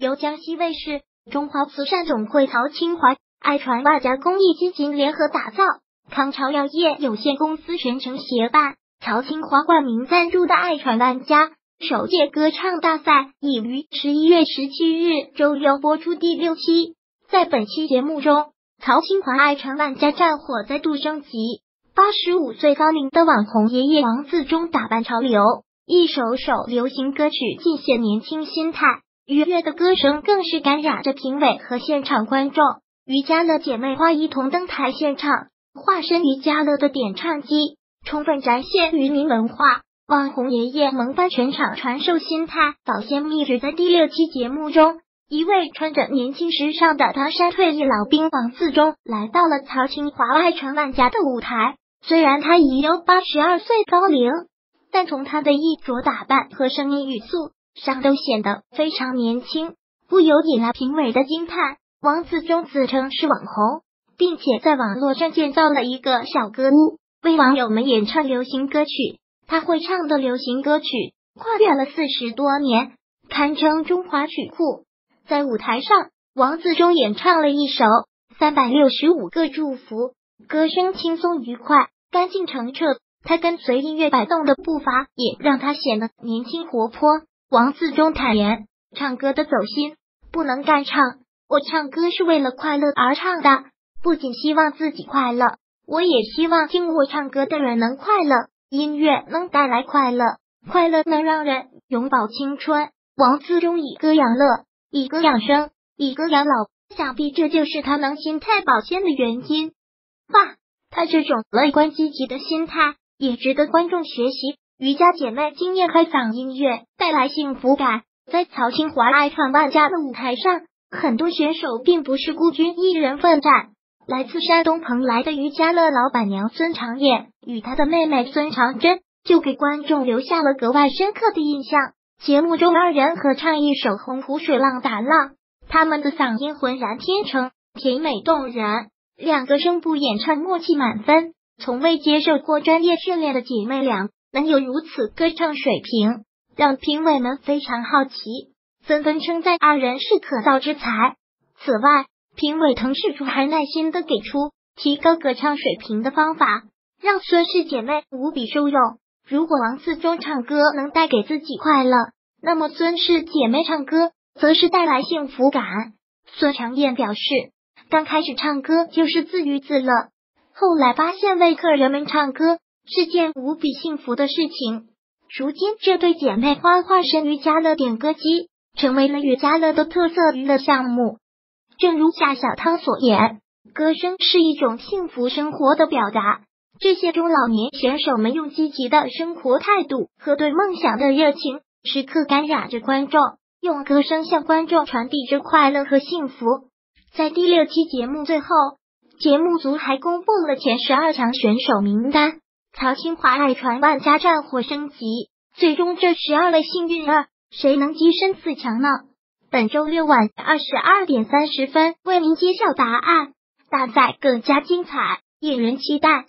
由江西卫视、中华慈善总会、曹清华爱传万家公益基金联合打造，康潮药业有限公司全程协办，曹清华冠名赞助的爱传万家首届歌唱大赛已于十一月十七日周六播出第六期。在本期节目中，曹清华爱传万家战火再度升级，八十五岁高龄的网红爷爷王自忠打扮潮流。一首首流行歌曲尽显年轻心态，愉悦的歌声更是感染着评委和现场观众。瑜伽乐姐妹花一同登台献唱，化身瑜伽乐的点唱机，充分展现渔民文化。网红爷爷萌翻全场，传授心态保鲜秘诀。在第六期节目中，一位穿着年轻时尚的唐山退役老兵王自忠来到了曹清华外传万家的舞台。虽然他已有八十二岁高龄。但从他的衣着打扮和声音语速上都显得非常年轻，不由引来评委的惊叹。王自忠自称是网红，并且在网络上建造了一个小歌屋，为网友们演唱流行歌曲。他会唱的流行歌曲跨越了四十多年，堪称中华曲库。在舞台上，王自忠演唱了一首《三百六十五个祝福》，歌声轻松愉快，干净澄澈。他跟随音乐摆动的步伐，也让他显得年轻活泼。王自忠坦言，唱歌的走心不能干唱，我唱歌是为了快乐而唱的，不仅希望自己快乐，我也希望听我唱歌的人能快乐。音乐能带来快乐，快乐能让人永葆青春。王自忠以歌养乐，以歌养生，以歌养老，想必这就是他能心态保鲜的原因吧。他这种乐观积极的心态。也值得观众学习。瑜伽姐妹惊艳开嗓音乐带来幸福感，在曹清华爱唱万家的舞台上，很多选手并不是孤军一人奋战。来自山东蓬莱的瑜伽乐老板娘孙长燕与她的妹妹孙长珍，就给观众留下了格外深刻的印象。节目中二人合唱一首《洪湖水浪打浪》，他们的嗓音浑然天成，甜美动人，两个声部演唱默契满分。从未接受过专业训练的姐妹俩能有如此歌唱水平，让评委们非常好奇，纷纷称赞二人是可造之才。此外，评委滕世初还耐心的给出提高歌唱水平的方法，让孙氏姐妹无比受用。如果王自忠唱歌能带给自己快乐，那么孙氏姐妹唱歌则是带来幸福感。孙长燕表示，刚开始唱歌就是自娱自乐。后来发现为客人们唱歌是件无比幸福的事情。如今，这对姐妹花化身瑜伽乐点歌机，成为了瑜伽乐的特色娱乐项目。正如夏小汤所言，歌声是一种幸福生活的表达。这些中老年选手们用积极的生活态度和对梦想的热情，时刻感染着观众，用歌声向观众传递着快乐和幸福。在第六期节目最后。节目组还公布了前十二强选手名单，曹清华爱传万家战火升级，最终这十二位幸运儿谁能跻身四强呢？本周六晚二十二点三十分为您揭晓答案，大赛更加精彩，引人期待。